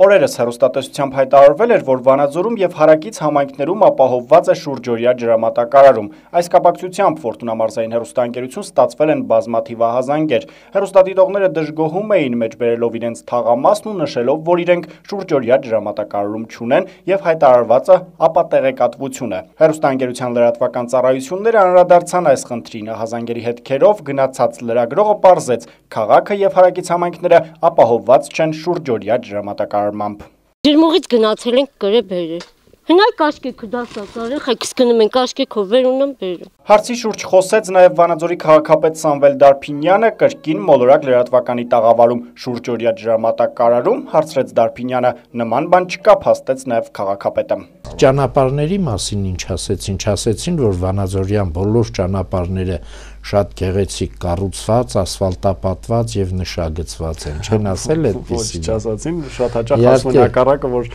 Օրերս հերոստատեսությամբ հայտարարվել էր, որ Վանաձորում եւ հարակից համայնքներում ապահովված է շուրջօրյա ջրամատակարարում։ Այս կապակցությամբ Ֆորտունա մարզային հերոստանգերություն ստացվել են բազմաթիվ ահազանգեր։ Հերոստատիտողները դժգոհում էին մեջբերելով իրենց թաղամասն ու նշելով, որ իրենք շուրջօրյա ջրամատակարարում չունեն եւ հայտարարվածը ապատեղեկատվություն է։ Հերոստանգերության լրատվական ծառայությունները անդրադարձան այս խնդրին ահազանգերի հետքերով գնացած լրագրողը ողջեց քաղաքը եւ հարակից համայնքները ապահովված չեն շուրջօրյա ջրամատակարարում կառմամբ։ Ջրմուղից գնացել ենք գրե բերել։ Հնայ կաշկեքը դասած արեխեք սկնում են կաշկեքով վեր ունեմ բերում։ Հարցի շուրջ խոսեց նաև Վանաձորի քաղաքապետ Սամվել Դարփինյանը կրկին մոլորակ լրատվականի տաղավարում շուրջօրյա ջրամատակարարում հարցրեց Դարփինյանը նման բան չկա փաստեց նաև քաղաքապետը ճանապարհների մասին ինչ ասեցին, չասեցին, որ Վանաձորյան բոլոր ճանապարհները շատ գեղեցիկ կառուցված, ասֆալտապատված եւ նշագծված են։ Չեն ասել այդպեսին։ Ոչ, չասացին, շատ հաճախ ասում են հակառակը, որ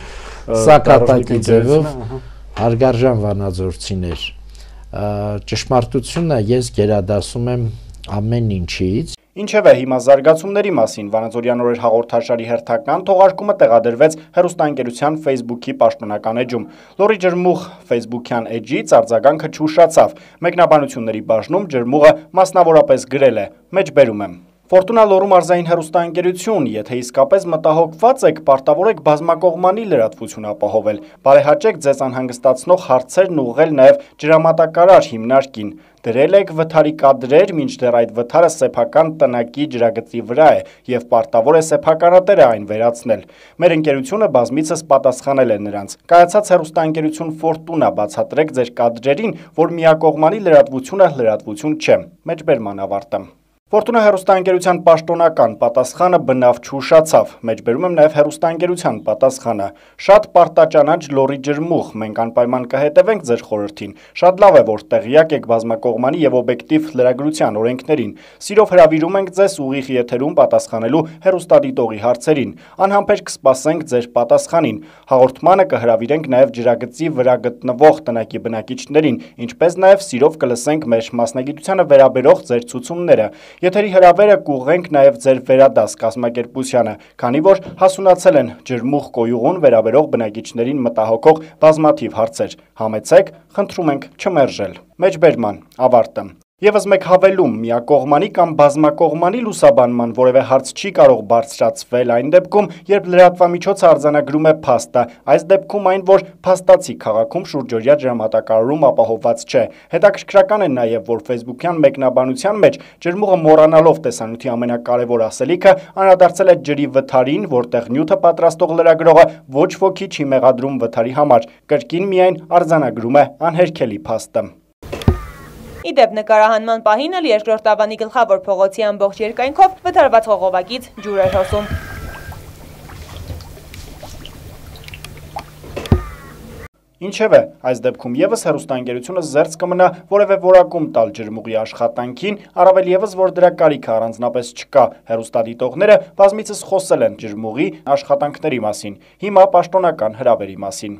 սա կատակի ձևով հարգարժան վանաձորցիներ ճշմարտությունը ես գերադասում եմ ամեն ինչից Ինչևէ, հիմա զարգացումների մասին Վանաձորյան օրեր հաղորդաշարի հերթական թողարկումը տեղադրվեց հերոստանգերության Facebook-ի պաշտոնական էջում։ Լորի ջրմուղ Facebook-յան էջից արձագանքը չուշացավ։ Մեկնաբանությունների բաժնում ջրմուղը մասնավորապես գրել է. «Մեջբերում եմ»։ Ֆորտունա լոռու մարզային հեռուստաընկերություն, եթե իսկապես մտահոգված եք, պարտավոր եք բազմակողմանի լրատվություն ապահովել։ Բարեհաճեք ձեզ անհանգստացնող հարցերն ուղղել նաև ջրամատակարար հիմնարկին։ Դրել եք վթարի կադրեր, մինչդեռ այդ վթարը սեփական տնակի ջրագծի վրա է եւ պարտավոր է սեփականատերը այն վերացնել։ Մեր ընկերությունը բազմիցս պատասխանել է նրանց։ Կայացած հեռուստաընկերություն Ֆորտունա բացատրեք ձեր կադրերին, որ միակողմանի լրատվությունը լրատվություն չէ։ Մեջբերման ավարտը։ Ֆորտունա հերոստանգերության պաշտոնական պատասխանը բնավ չուշացավ, մեջբերում եմ նաև հերոստանգերության պատասխանը։ Շատ պարտաճանաչ լորի ջրմուղ, մենք անպայման կհետևենք ձեր խորհրդին։ Շատ լավ է, որ տեղյակ եք բազմակողմանի եւ օբյեկտիվ լրագրության օրենքներին։ Սիրով հրավիրում ենք ձեզ ուղիղ եթերում պատասխանելու հերոստադիտողի հարցերին։ Անհամբեր կսպասենք ձեր պատասխանին։ Հաղորդմանը կհրավիրենք նաև ջրագծի վրա գտնվող տնակի բնակիչներին, ինչպես նաև սիրով կլսենք մեր մասնագիտությանը վերաբերող ձեր ցուցումները։ Եթերի հրավերը կուղենք նաև ձեր վերադաս կազմակերպությանը, քանի որ հասունացել են ջրմուղ կոյուղուն վերաբերող բնակիչներին մտահոգող բազմաթիվ հարցեր։ Համեցեք, խնդրում ենք չմերժել։ Մեջբերման ավարտը Եվս մեկ հավելում, միակողմանի կամ բազմակողմանի լուսաբանման որևէ հարց չի կարող բարձրացվել այն դեպքում, երբ լրատվամիջոցը արձանագրում է փաստը, այս դեպքում այն, որ փաստացի քաղաքում շուրջօրյա ջրամատակարարում ապահովված չէ։ Հետաքրքրական է նաև, որ Facebook-յան մեկնաբանության մեջ ջրմուղը մոռանալով տեսանյութի ամենակարևոր ասելիքը անդրադարձել է ջրի վթարին, որտեղ նյութը պատրաստող լրագրողը ոչ ոքի չի մեղադրում վթարի համար, կրկին միայն արձանագրում է անհերքելի փաստը։ Իդեպ նկարահանման պահին էլ երկրորդ ավանի գլխավոր փողոցի ամբողջ երկայնքով վթարված ողողակից ջուր էր հոսում։ Ինչևէ, այս դեպքում եւս հերոստանգերությունը զերծ կմնա որևէ որակում տալ ջրմուղի աշխատանքին, առավել եւս որ դրա կարիքը առանձնապես չկա։ Հերոստադիտողները բազմիցս խոսել են ջրմուղի աշխատանքների մասին, հիմա պաշտոնական հրավերի մասին։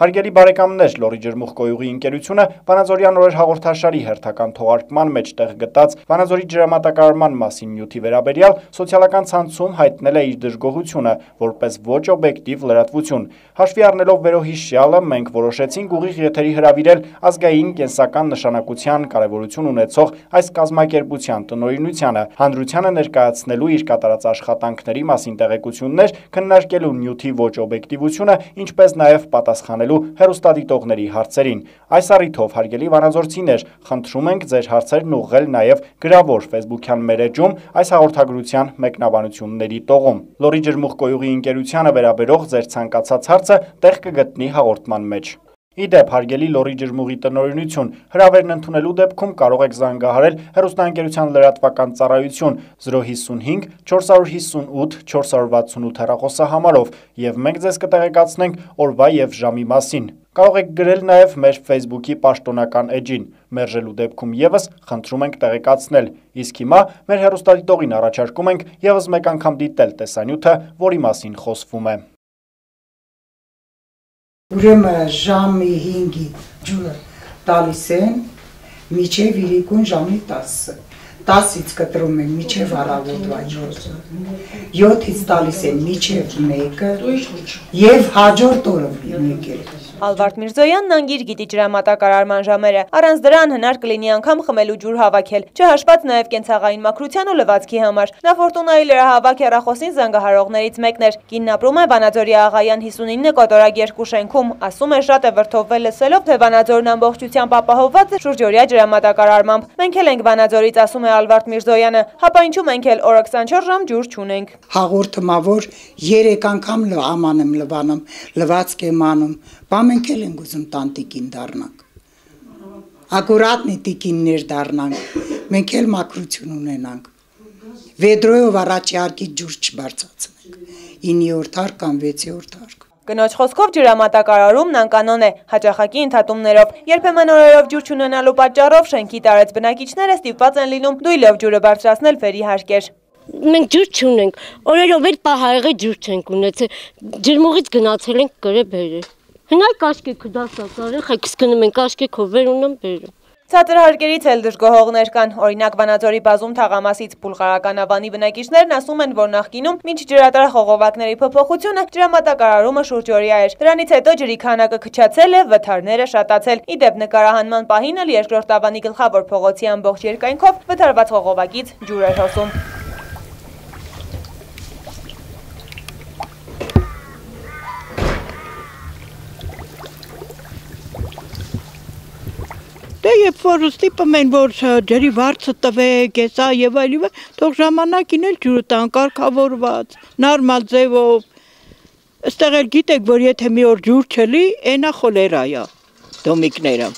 Հարգելի բարեկամներ, Լորի ջրմուղ կոյուղի ընկերությունը Վանաձորյան օրեր հաղորդաշարի հերթական թողարկման մեջ տեղ գտած Վանաձորի ջրամատակարարման մասին նյութի վերաբերյալ սոցիալական ցանցում հայտնել է իր դժգոհությունը, որպես ոչ օբյեկտիվ լրատվություն։ Հաշվի առնելով վերոհիշյալը, մենք որոշեցինք ուղիղ եթերի հրավիրել ազգային կենսական նշանակության կարևորություն ունեցող այս կազմակերպության տնօրինությանը, հանրությանը ներկայացնելու իր կատարած աշխատանքների մասին տեղեկություններ, քննարկելու նյութի ոչ օբյեկտիվությունը, ինչպես նաև պատասխանել պատասխանելու հերոստատիտողների հարցերին։ Այս առիթով հարգելի վանաձորցիներ, խնդրում ենք ձեր հարցերն ուղղել նաև գրավոր Facebook-յան մեր էջում այս հաղորդագրության մեկնաբանությունների տողում։ Լորի ջրմուղ կոյուղի ընկերությանը վերաբերող ձեր ցանկացած հարցը տեղ կգտնի հաղորդման մեջ։ Իդեպ հարգելի լորի ջրմուղի տնօրինություն, հրավերն ընդունելու դեպքում կարող եք զանգահարել հեռուստաընկերության լրատվական ծառայություն 055 458 468 հեռախոսահամարով եւ մենք ձեզ կտեղեկացնենք օրվա եւ ժամի մասին։ Կարող եք գրել նաև մեր Facebook-ի պաշտոնական էջին։ Մերժելու դեպքում եւս խնդրում ենք տեղեկացնել։ Իսկ հիմա մեր հեռուստադիտողին առաջարկում ենք եւս մեկ անգամ դիտել տեսանյութը, որի մասին խոսվում է։ Ուրեմն ժամի 5-ի ջուրը տալիս են միջև իրիկուն ժամի 10-ը։ 10-ից կտրում են միջև առավոտվա 7-ը 7-ից տալիս են միջև 1-ը եւ հաջորդ օրը 1-ը Ալվարդ Միրզոյանն անգիր գիտի ջրամատակարարման ժամերը։ Առանց դրան հնար կլինի անգամ խմելու ջուր հավաքել, չհաշված նաև կենցաղային մաքրության ու լվացքի համար։ Նա Ֆորտունայի լրահավաք հեռախոսին զանգահարողներից մեկն էր։ Կինն ապրում է Վանաձորի աղայան 59 կոտորակ երկու շենքում, ասում է շատ է վրթովվել լսելով, թե Վանաձորն ամբողջությամբ ապահովված է շուրջօրյա ջրամատակարարմամբ։ Մենք էլ ենք Վանաձորից, ասում է Ալվարդ Միրզոյանը, հապա ինչու մենք էլ օրը 24 ժամ ջուր չունենք։ Հաղորդում ավոր 3 անգամ լաման եմ լվանում, լվացք եմ անում, բա մենք էլ ենք ուզում տանտիկին դառնանք։ Ակուրատնի տիկիններ դառնանք, մենք էլ մակրություն ունենանք։ Վեդրոյով առաջի արկի ջուր չբարձացնենք։ 9-րդ հարկ կամ 6-րդ հարկ։ Կնոջ խոսքով ջրամատակարարումն անկանոն է, հաճախակի ընդհատումներով։ Երբեմն օրերով ջուր չունենալու պատճառով շենքի տարեց բնակիչները ստիպված են լինում դույլով ջուրը բարձրացնել վերի հարկեր մենք ջուր չունենք։ Օրերով էլ պահարեղի ջուր չենք ունեցել։ Ջրմուղից գնացել ենք գրե բերել։ Հնայ կաշկեքը դասակարը, խեքս գնում ենք կաշկեքով վեր ունեմ բերում։ Ցածր հարկերից էլ դժգոհողներ կան։ Օրինակ Վանաձորի բազում թաղամասից բուլղարական ավանի բնակիչներն ասում են, որ նախկինում մինչ ջրատար խողովակների փոփոխությունը ջրամատակարարումը շուրջօրյա էր։ Դրանից հետո ջրի քանակը քչացել է, վթարները շատացել։ Ի դեպ նկարահանման պահին էլ երկրորդ ավանի գլխավոր փողոցի ամբողջ երկայնքով վթարված խողովակից ջուր էր հոսում։ Դե երբ որ ստիպում են, որ ջրի վարձը տվեք, էսա եւ այլն, թող ժամանակին էլ ջուրը տան կարգավորված, նորմալ ձևով։ Այստեղ էլ գիտեք, որ եթե մի օր ջուր չլի, այնա խոլերա է դոմիկները։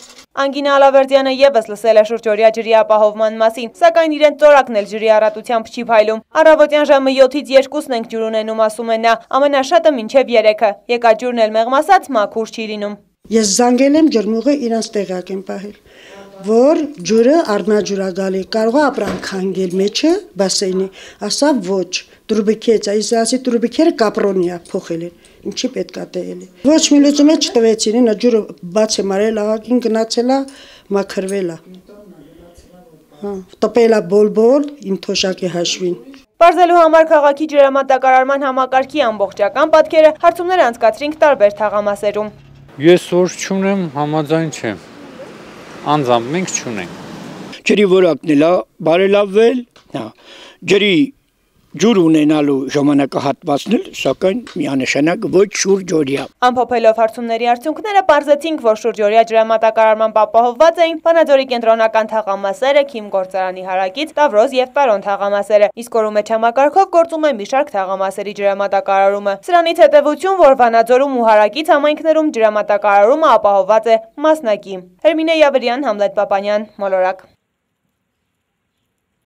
Անգինա Ալավերդյանը եւս լսել է շուրջօրյա ջրի ապահովման մասին, սակայն իրեն ծորակն էլ ջրի առատությամբ չի փայլում։ Առավոտյան ժամը 7-ից 2-ն ենք ջուր ունենում, ասում է նա, ամենաշատը մինչև 3-ը։ Եկաջուրն էլ մեղմասած մաքուր չի լինում։ Ես զանգել եմ ջրմուղը իրանց տեղակ եմ պահել որ ջուրը առնաջուրա գալի կարող է ապրանք հանգել մեջը բասեյնի ասա ոչ դուրբիքեց այս ասի դուրբիքերը կապրոնիա փոխել են ինչի պետքա տեել ոչ մի լուծում է չտվեցին նա ջուրը բաց է մարել աղագին գնացելա մաքրվելա հա տպելա բոլբոլ իմ թոշակի հաշվին Պարզելու համար քաղաքի ջրամատակարարման համակարգի ամբողջական պատկերը հարցումներ անցկացրինք տարբեր թաղամասերում։ Ես որ չունեմ, համաձայն չեմ անձամբ մենք չունենք։ Ջրի որակն էլ բարելավվել, հա։ Ջրի ջուր ունենալու ժամանակահատվածն էլ սակայն միանշանակ ոչ շուրջօրյա։ Ամփոփելով հարցումների արդյունքները ողջեցինք, որ շուրջօրյա ջրամատակարարման ապահովված էին Վանաձորի կենտրոնական թաղամասերը, Քիմ գործարանի հարակից, Տավրոզ եւ Պարոն թաղամասերը։ Իսկ օրում մեջ համակարգով գործում է մի շարք թաղամասերի ջրամատակարարումը։ Սրանից հետևություն, որ Վանաձորում ու հարակից համայնքներում ջրամատակարարումը ապահովված է մասնակի։ Հերմինե Յավրյան, Համլետ Պապանյան, Մոլորակ։